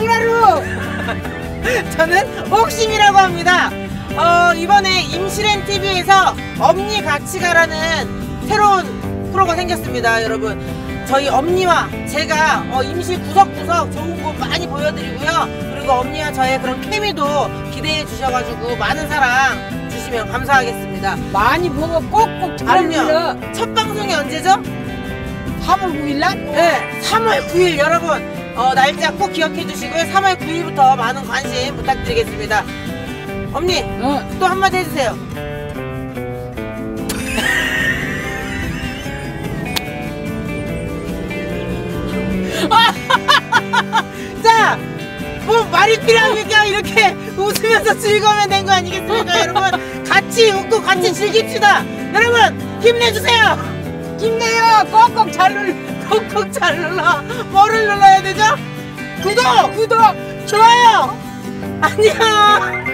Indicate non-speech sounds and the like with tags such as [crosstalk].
강나루 [laughs] 저는 옥심이라고 합니다. 어, 이번에 임실엔 TV에서 엄니 같이 가라는 새로운 프로가 생겼습니다, 여러분. 저희 엄니와 제가 어, 임실 구석구석 좋은 곳 많이 보여드리고요. 그리고 엄니와 저의 그런 케미도 기대해 주셔가지고 많은 사랑 주시면 감사하겠습니다. 많이 보고 꼭꼭 잘 눌러 그럼요. 첫 방송이 언제죠? 3월 9일 날 네, 3월 9일 여러분 어, 날짜 꼭 기억해 주시고요. 3월 9일부터 많은 관심 부탁드리겠습니다. 엄니 어, 또 한마디 해주세요. [laughs] 자, 뭐 말이 필요합니까? 이렇게 웃으면서 즐거우면 된 거 아니겠습니까, 여러분? 같이 웃고 같이 즐깁시다. 여러분 힘내주세요. 힘내요 꼭꼭 잘 눌러 콕콕 잘 눌러. 뭐를 눌러야 되죠? 구독, 구독 좋아요. 안녕.